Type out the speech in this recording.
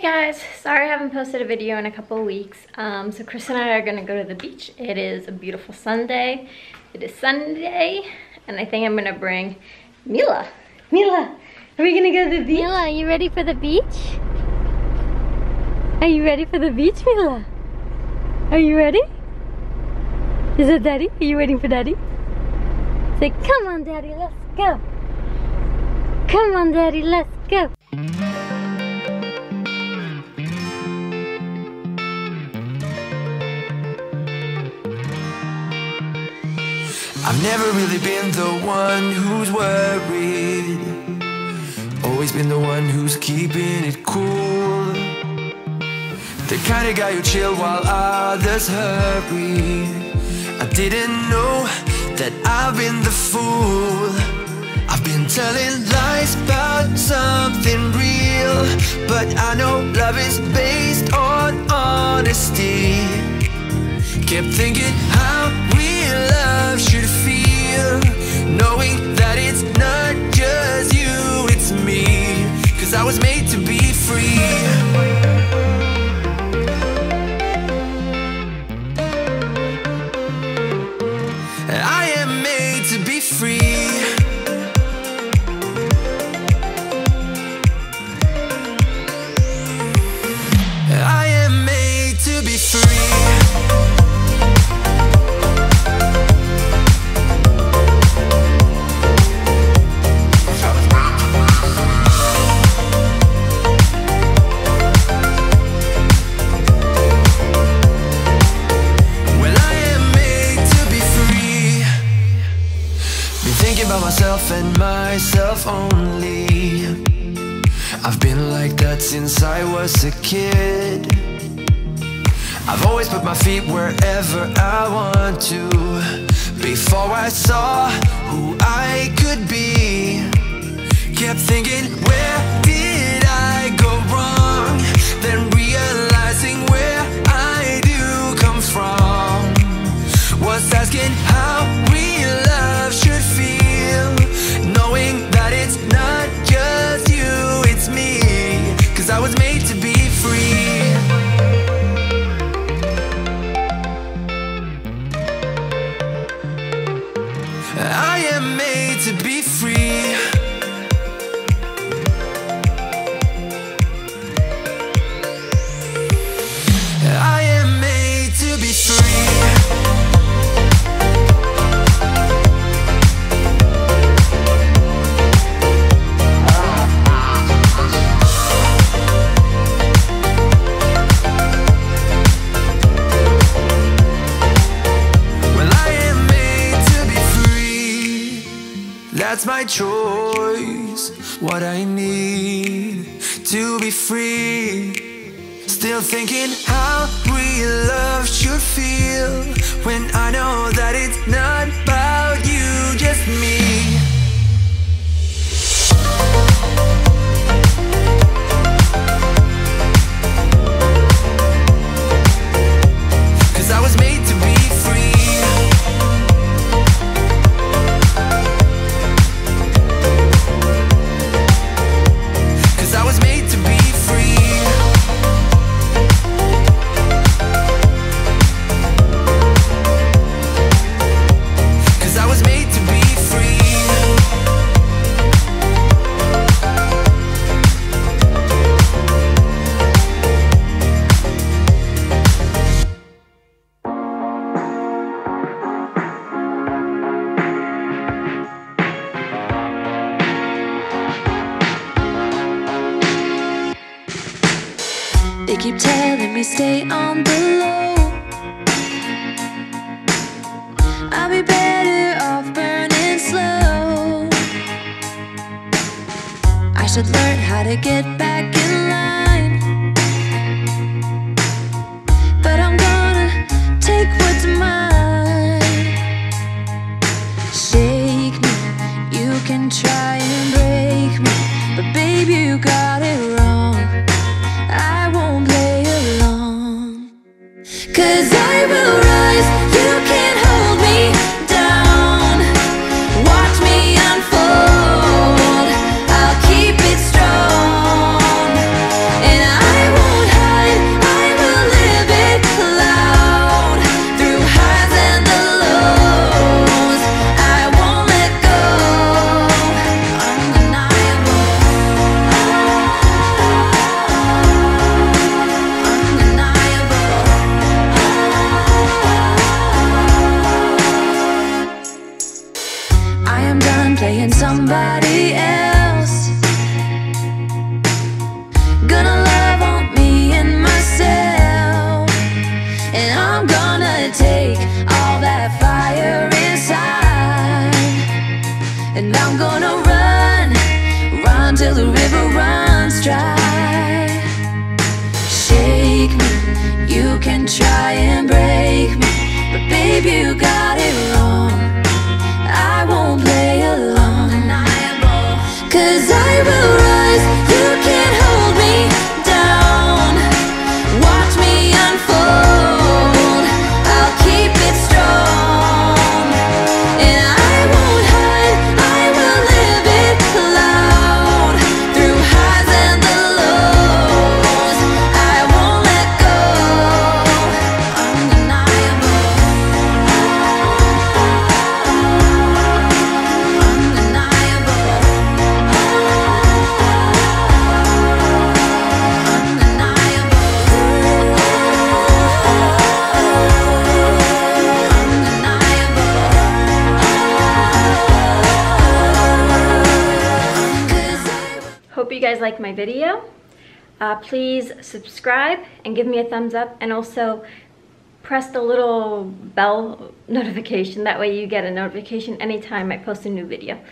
Guys, sorry I haven't posted a video in a couple weeks. Um, so Chris and I are gonna go to the beach. It is a beautiful Sunday. It is Sunday, and I think I'm gonna bring Mila. Mila, are we gonna go to the beach? Mila, are you ready for the beach? Are you ready for the beach, Mila? Are you ready? Is it daddy? Are you waiting for daddy? Say, come on daddy, let's go. Come on daddy, let's go. I've never really been the one who's worried. Always been the one who's keeping it cool. The kind of guy who chill while others hurry. I didn't know that I've been the fool. I've been telling lies about something real. But I know love is based on honesty. Kept thinking how Knowing that it's not just you, it's me. Cause I was made to be free. I am made to be free. I am made to be free only. I've been like that since I was a kid. I've always put my feet wherever I want to. Before I saw who I could be, kept thinking, That's my choice. What I need to be free. Still thinking how real love should feel when I know that it's not about you, just me. Keep telling me stay on the low. I'll be better off burning slow. I should learn how to get back I am done playing somebody else. Hope you guys like my video. Uh, please subscribe and give me a thumbs up and also press the little bell notification. That way you get a notification anytime I post a new video.